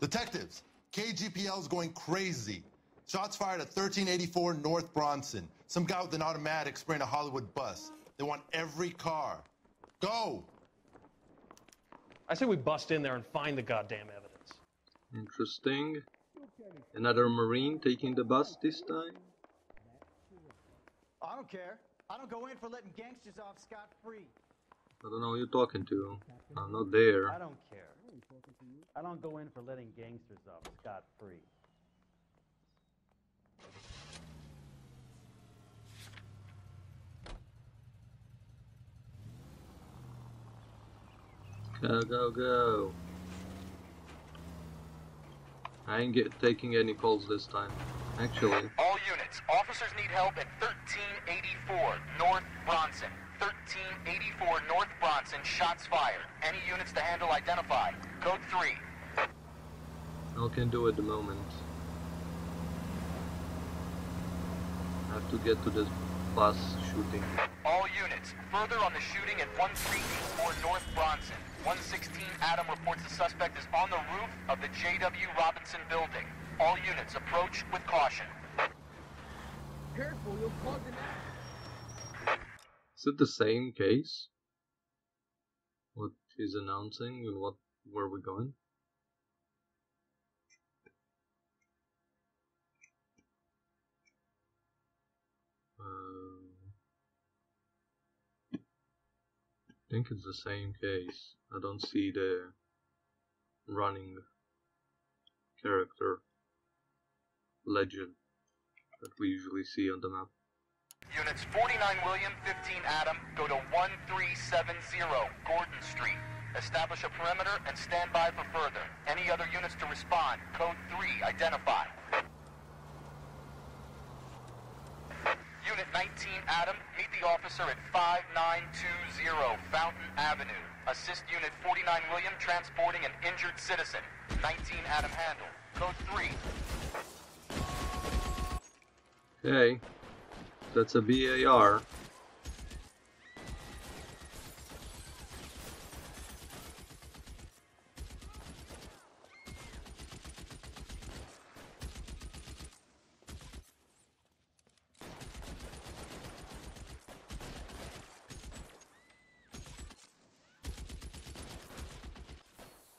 Detectives, KGPL is going crazy. Shots fired at 1384 North Bronson. Some guy with an automatic spraying a Hollywood bus. They want every car. Go! I say we bust in there and find the goddamn evidence. Interesting. Another Marine taking the bus this time? I don't care. I don't go in for letting gangsters off scot free. I don't know who you're talking to. I'm not there. I don't care. I don't go in for letting gangsters off scot free. Go, go, go. I ain't get taking any calls this time. Actually, All units, officers need help at 1384 North Bronson. 1384 North Bronson, shots fired. Any units to handle identified. Code 3. all can do at the moment. I have to get to this bus shooting. All units, further on the shooting at 1384 North Bronson. 116 Adam reports the suspect is on the roof of the J.W. Robinson building. All units, approach with caution. Careful, you'll cause an accident. Is it the same case? What he's announcing and what where we're going? Um, I think it's the same case. I don't see the running character legend that we usually see on the map. Units 49 William, 15 Adam, go to 1370 Gordon Street. Establish a perimeter and stand by for further. Any other units to respond. Code 3, identify. Unit 19 Adam, meet the officer at 5920 Fountain Avenue. Assist Unit 49 William transporting an injured citizen. 19 Adam handle. Code 3. Okay, that's a BAR.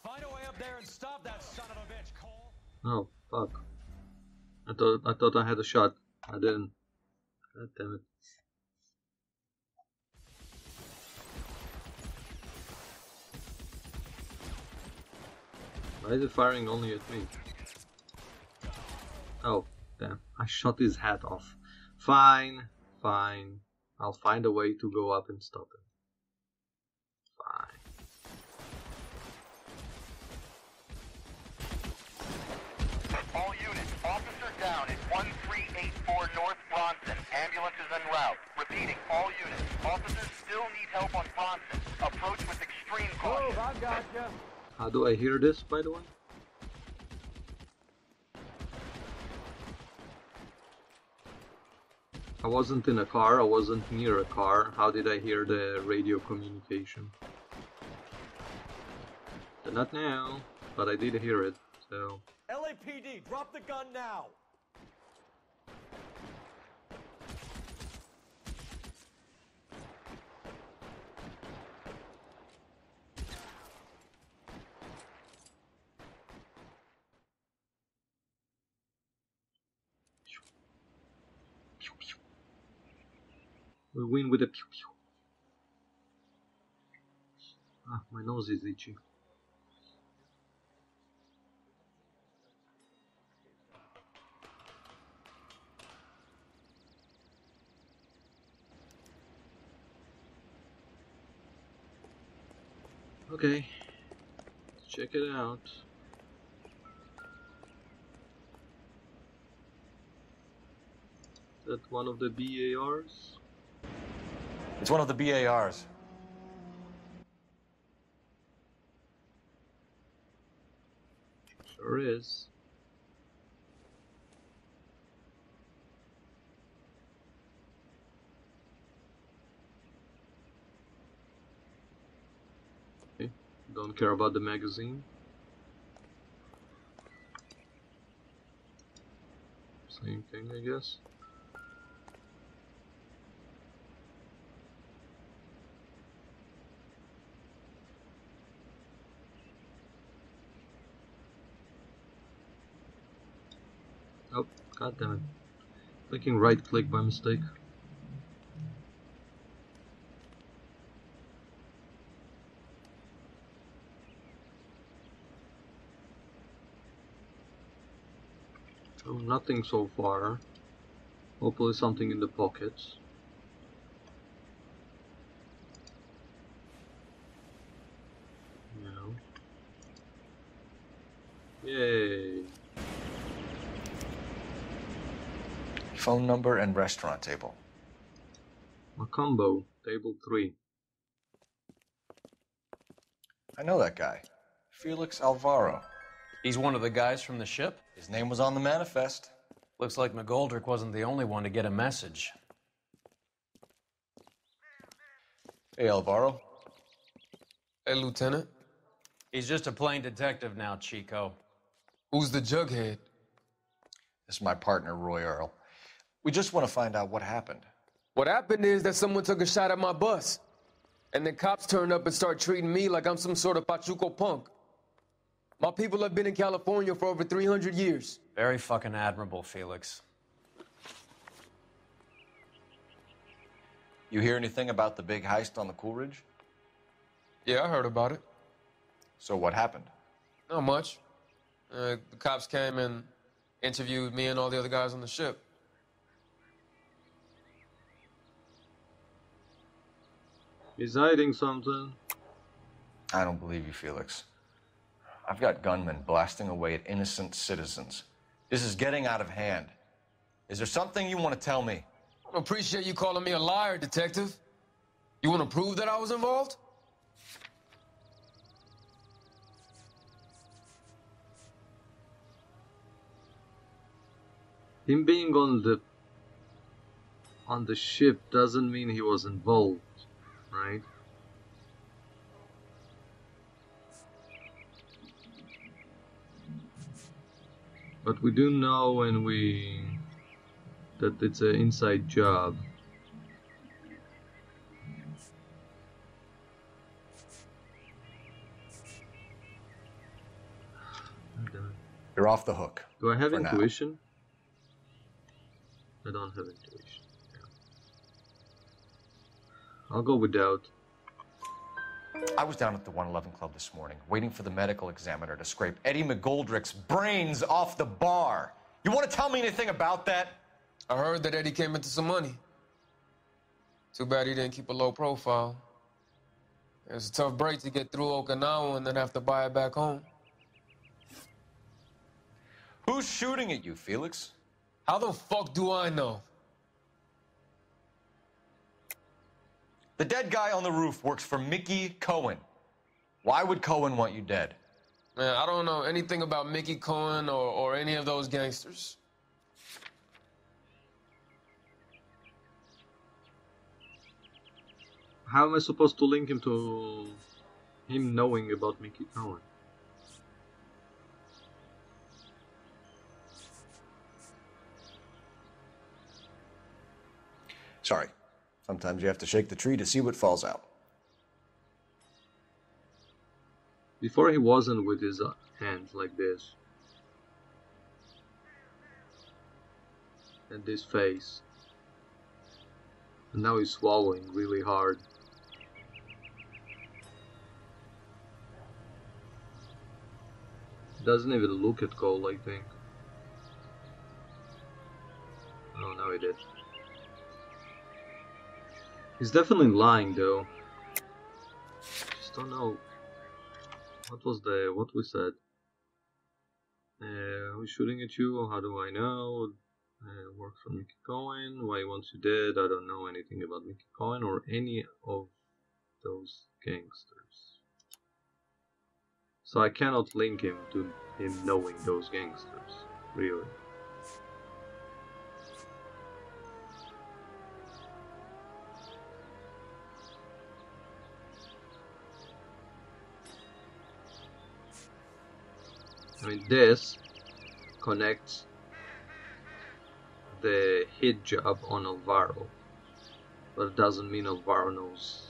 Find a way up there and stop that son of a bitch, Cole. Oh fuck! I thought I thought I had a shot. I didn't. God damn it! Why is it firing only at me? Oh, damn. I shot his hat off. Fine, fine. I'll find a way to go up and stop him. Fine. All units, officer down at 1384 North Bronson. Ambulance is en route. Repeating, all units, officers still need help on Bronson. Approach with extreme caution. Move, I gotcha. How do I hear this, by the way? I wasn't in a car, I wasn't near a car. How did I hear the radio communication? Not now, but I did hear it, so... LAPD, drop the gun now. We win with a pew pew. Ah, my nose is itchy. Okay, check it out. that one of the BARs? It's one of the BARs. Sure is. Don't care about the magazine. Same thing, I guess. God damn it. Clicking right click by mistake. Oh, nothing so far. Hopefully something in the pockets. No. Yay. Phone number and restaurant table. Mocambo, table 3. I know that guy. Felix Alvaro. He's one of the guys from the ship? His name was on the manifest. Looks like McGoldrick wasn't the only one to get a message. Hey, Alvaro. Hey, Lieutenant. He's just a plain detective now, Chico. Who's the jughead? This is my partner, Roy Earl. We just want to find out what happened. What happened is that someone took a shot at my bus. And then cops turned up and start treating me like I'm some sort of Pachuco punk. My people have been in California for over 300 years. Very fucking admirable, Felix. You hear anything about the big heist on the Coolidge? Yeah, I heard about it. So what happened? Not much. Uh, the cops came and interviewed me and all the other guys on the ship. He's hiding something. I don't believe you, Felix. I've got gunmen blasting away at innocent citizens. This is getting out of hand. Is there something you want to tell me? I don't appreciate you calling me a liar, detective. You want to prove that I was involved? Him being on the on the ship doesn't mean he was involved, right? But we do know when we that it's an inside job. You're off the hook. Do I have For now. intuition? I don't have intuition. Yeah. I'll go without. I was down at the 111 Club this morning, waiting for the medical examiner to scrape Eddie McGoldrick's brains off the bar. You want to tell me anything about that? I heard that Eddie came into some money. Too bad he didn't keep a low profile. It was a tough break to get through Okinawa and then have to buy it back home. Who's shooting at you, Felix? How the fuck do I know? The dead guy on the roof works for Mickey Cohen. Why would Cohen want you dead? Man, I don't know anything about Mickey Cohen or, or any of those gangsters. How am I supposed to link him to him knowing about Mickey Cohen? Sorry. Sometimes you have to shake the tree to see what falls out. Before he wasn't with his uh, hands like this. And this face. And now he's swallowing really hard. Doesn't even look at Cole, I think. Oh, no, he did. He's definitely lying, though. Just don't know. What was the what we said? Uh, who's shooting at you? How do I know? Uh, works for Mickey Cohen. Why once you dead? I don't know anything about Mickey Cohen or any of those gangsters. So I cannot link him to him knowing those gangsters. Really. I mean, this connects the hit job on Alvaro. But it doesn't mean Alvaro knows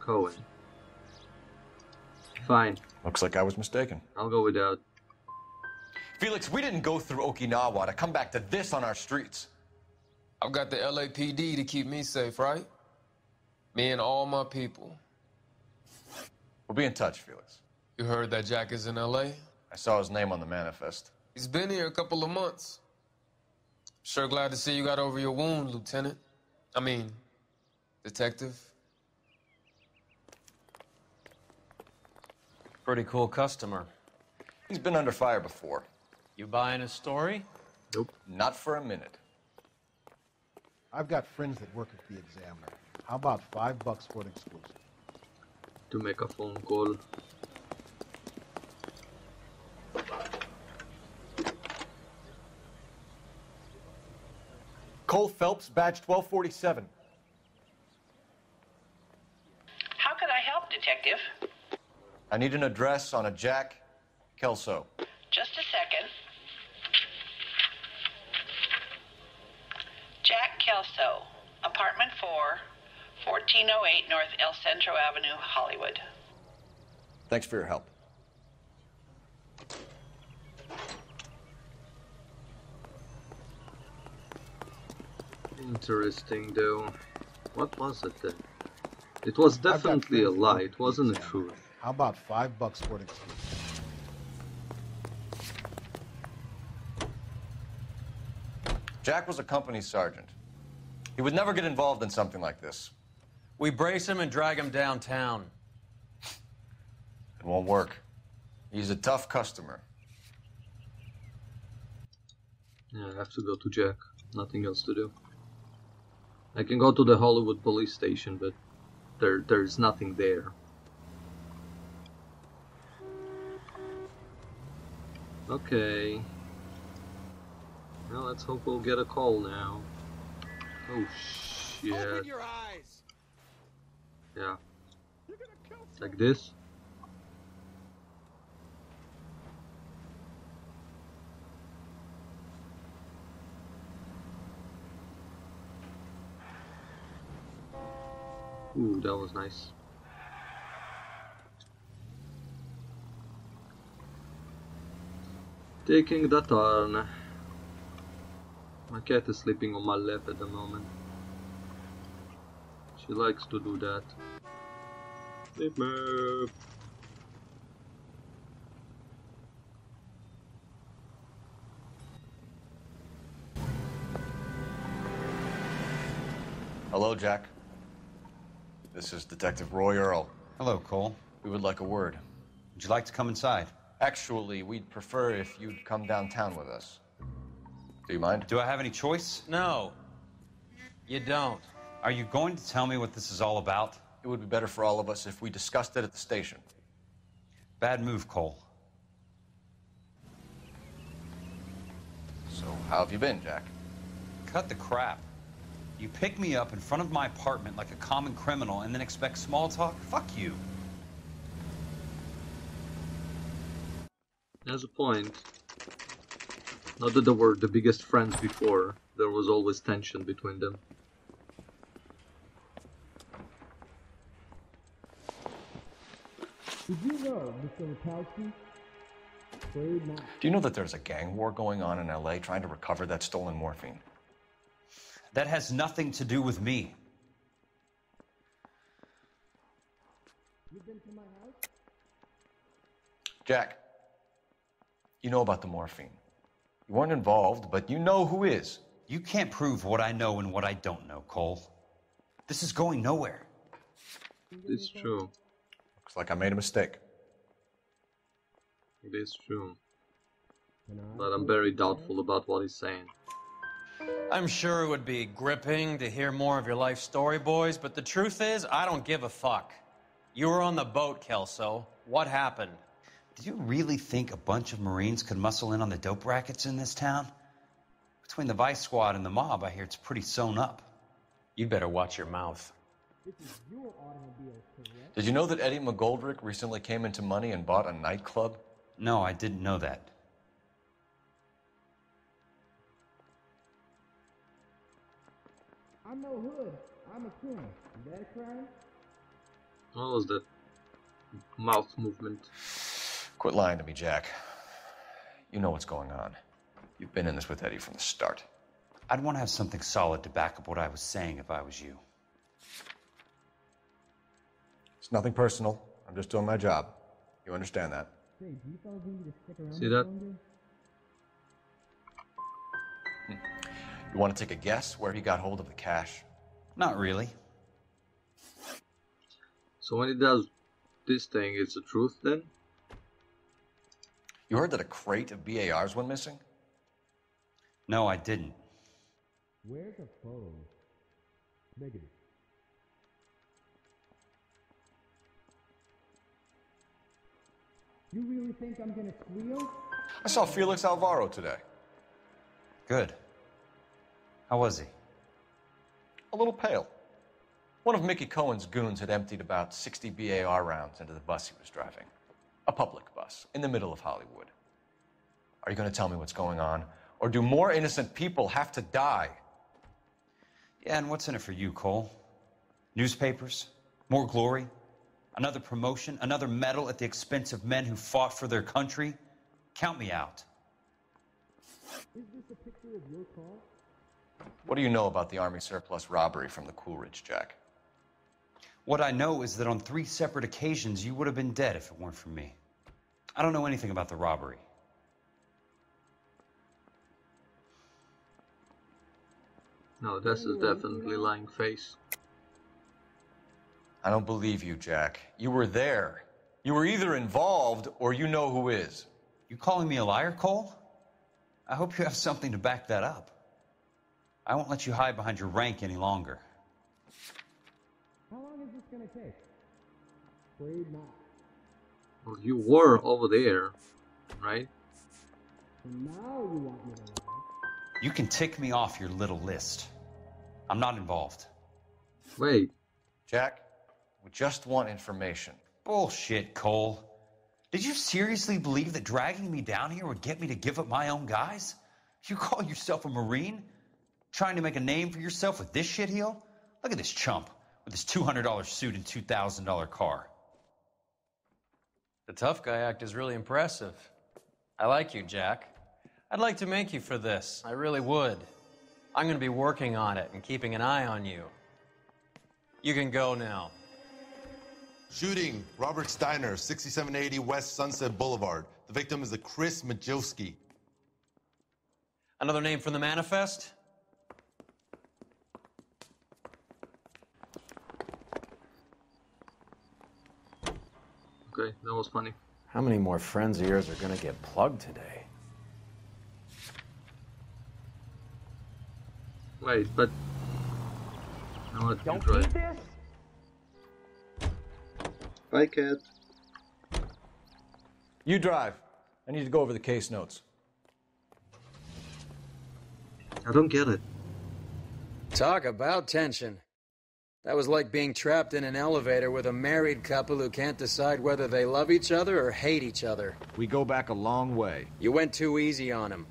Cohen. Fine, Looks like I was mistaken. I'll go without. Felix, we didn't go through Okinawa to come back to this on our streets. I've got the LAPD to keep me safe, right? Me and all my people. We'll be in touch, Felix. You heard that Jack is in LA? I saw his name on the manifest. He's been here a couple of months. Sure glad to see you got over your wound, Lieutenant. I mean, Detective. Pretty cool customer. He's been under fire before. You buying a story? Nope. Not for a minute. I've got friends that work at the Examiner. How about five bucks for an exclusive? To make a phone call. Cole Phelps, badge 1247. How can I help, Detective? I need an address on a Jack Kelso. Just a second. Jack Kelso, apartment 4, 1408 North El Centro Avenue, Hollywood. Thanks for your help. Interesting though. What was it then? It was definitely a lie, it wasn't the truth. How about five bucks for an exclusive? Jack was a company sergeant. He would never get involved in something like this. We brace him and drag him downtown. It won't work. He's a tough customer. Yeah, I have to go to Jack. Nothing else to do. I can go to the Hollywood police station, but there there's nothing there. Okay. Well, let's hope we'll get a call now. Oh shit. Open your eyes. Yeah. You're gonna kill Like this? Ooh, that was nice. Taking the turn. My cat is sleeping on my lap at the moment. She likes to do that. Beep boop. Hello, Jack. This is Detective Roy Earl. Hello, Cole. We would like a word. Would you like to come inside? Actually, we'd prefer if you'd come downtown with us. Do you mind? Do I have any choice? No, you don't. Are you going to tell me what this is all about? It would be better for all of us if we discussed it at the station. Bad move, Cole. So, how have you been, Jack? Cut the crap. You pick me up in front of my apartment like a common criminal and then expect small talk? Fuck you. Has a point. Not that they were the biggest friends before, there was always tension between them. Did you know, Mr. Rakowski? Afraid not. Do you know that there's a gang war going on in LA trying to recover that stolen morphine? That has nothing to do with me. You been to my house? Jack, you know about the morphine. You weren't involved, but you know who is. You can't prove what I know and what I don't know, Cole. This is going nowhere. It's true. Looks like I made a mistake. It is true. But I'm very doubtful about what he's saying. I'm sure it would be gripping to hear more of your life story, boys, but the truth is, I don't give a fuck. You were on the boat, Kelso. What happened? Do you really think a bunch of Marines could muscle in on the dope rackets in this town? Between the Vice Squad and the mob, I hear it's pretty sewn up. You'd better watch your mouth. This is your automobile. Did you know that Eddie McGoldrick recently came into money and bought a nightclub? No, I didn't know that. I'm no hood. I'm a king. Is that a crime? What was that mouth movement? Quit lying to me, Jack. You know what's going on. You've been in this with Eddie from the start. I'd want to have something solid to back up what I was saying if I was you. It's nothing personal. I'm just doing my job. You understand that? See do You want to take a guess where he got hold of the cash? Not really. So when he does this thing, it's the truth then? You heard that a crate of BARs went missing? No, I didn't. Where's the photo? Negative. You really think I'm gonna squeal? I saw Felix Alvaro today. Good. How was he? A little pale. One of Mickey Cohen's goons had emptied about 60 BAR rounds into the bus he was driving. A public bus, in the middle of Hollywood. Are you going to tell me what's going on? Or do more innocent people have to die? Yeah, and what's in it for you, Cole? Newspapers? More glory? Another promotion? Another medal at the expense of men who fought for their country? Count me out. Is this a picture of your car? What do you know about the Army surplus robbery from the Coolidge, Jack? What I know is that on three separate occasions, you would have been dead if it weren't for me. I don't know anything about the robbery. No, this is definitely lying face. I don't believe you, Jack. You were there. You were either involved or you know who is. You calling me a liar, Cole? I hope you have something to back that up. I won't let you hide behind your rank any longer. How long is this gonna take? Afraid not. Well, you were over there, right? So now you want me to lie? You can tick me off your little list. I'm not involved. Wait, Jack, we just want information. Bullshit, Cole. Did you seriously believe that dragging me down here would get me to give up my own guys? You call yourself a Marine? Trying to make a name for yourself with this shitheel? Look at this chump with his $200 suit and $2,000 car. The tough guy act is really impressive. I like you, Jack. I'd like to make you for this. I really would. I'm going to be working on it and keeping an eye on you. You can go now. Shooting, Robert Steiner, 6780 West Sunset Boulevard. The victim is a Chris Majowski. Another name from the manifest? Okay, that was funny. How many more friends of yours are going to get plugged today? Wait, but. I want to try. this? Bye, cat. You drive. I need to go over the case notes. I don't get it. Talk about tension. That was like being trapped in an elevator with a married couple who can't decide whether they love each other or hate each other. We go back a long way. You went too easy on him.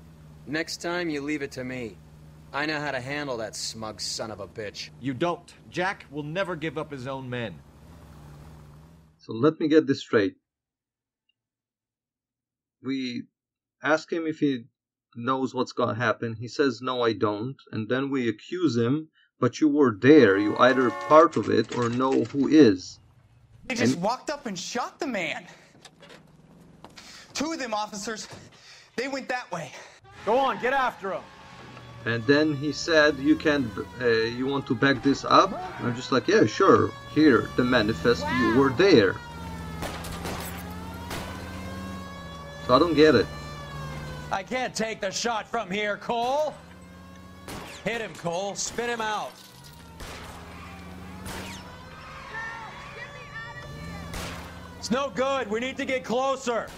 Next time, you leave it to me. I know how to handle that smug son of a bitch. You don't. Jack will never give up his own men. So let me get this straight. We ask him if he knows what's gonna happen. He says, No, I don't. And then we accuse him, but you were there. You either part of it or know who is. They just walked up and shot the man. Two of them officers, they went that way. Go on, get after him. And then he said, "You can, uh, you want to back this up?" I'm just like, "Yeah, sure. Here, the manifest. You were there." So I don't get it. I can't take the shot from here, Cole. Hit him, Cole. Spit him out. It's no good. We need to get closer.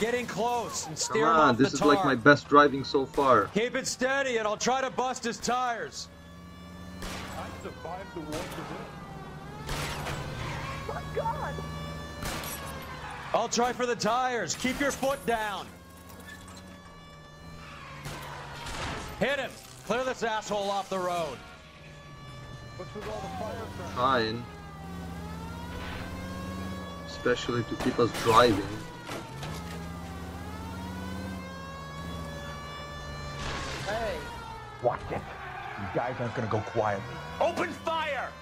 Getting close and Come steer him on, off this the is like my best driving so far. Keep it steady, and I'll try to bust his tires. I survived the war My God! I'll try for the tires. Keep your foot down. Hit him! Clear this asshole off the road. Fine. Especially to keep us driving. Hey. Watch it. You guys aren't gonna go quietly. Open fire!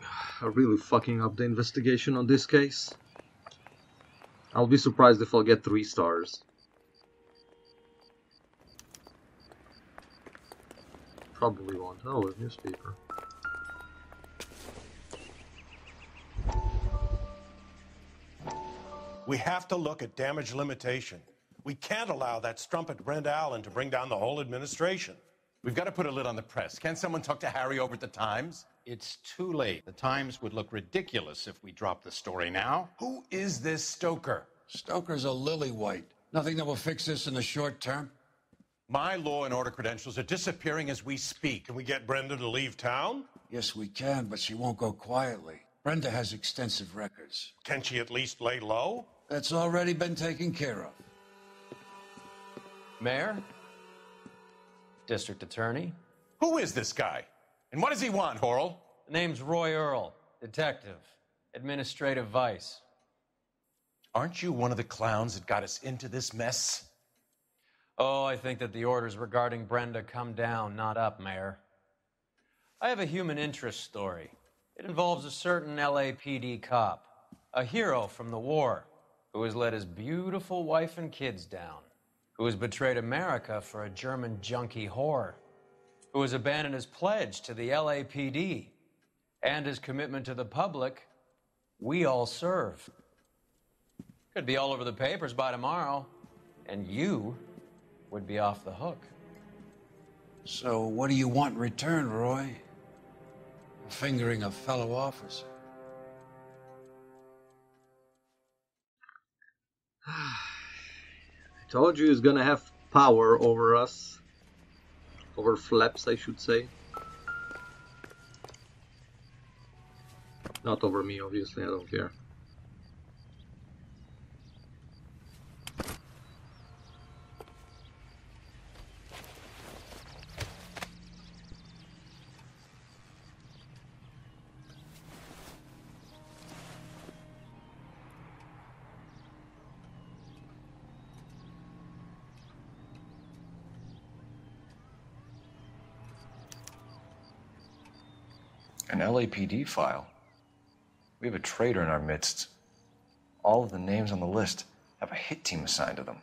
Are really fucking up the investigation on this case. I'll be surprised if I'll get three stars. Probably won't. Oh, a newspaper. We have to look at damage limitation. We can't allow that strumpet Brenda Allen to bring down the whole administration. We've got to put a lid on the press. Can't someone talk to Harry over at the Times? It's too late. The Times would look ridiculous if we dropped the story now. Who is this Stoker? Stoker's a lily white. Nothing that will fix this in the short term. My law and order credentials are disappearing as we speak. Can we get Brenda to leave town? Yes, we can, but she won't go quietly. Brenda has extensive records. Can she at least lay low? That's already been taken care of. Mayor? District Attorney? Who is this guy? And what does he want, Horrell? The name's Roy Earl, detective, administrative vice. Aren't you one of the clowns that got us into this mess? Oh, I think that the orders regarding Brenda come down, not up, Mayor. I have a human interest story. It involves a certain LAPD cop, a hero from the war, who has let his beautiful wife and kids down, who has betrayed America for a German junkie whore, who has abandoned his pledge to the LAPD and his commitment to the public. We all serve. Could be all over the papers by tomorrow, and you would be off the hook. So, what do you want in return, Roy? Fingering a fellow officer. I told you he's gonna have power over us. Over flaps, I should say. Not over me, obviously, I don't care. An LAPD file. We have a traitor in our midst. All of the names on the list have a hit team assigned to them.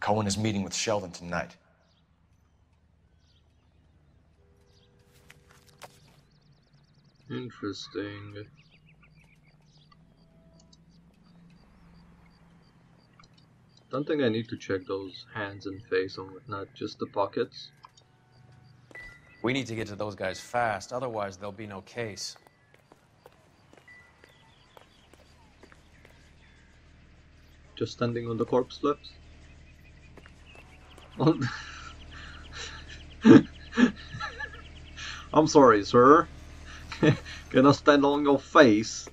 Cohen is meeting with Sheldon tonight. Interesting. Don't think I need to check those hands and face and whatnot, just the pockets. We need to get to those guys fast, otherwise, there'll be no case. Just standing on the corpse flips. I'm sorry, sir. I stand on your face?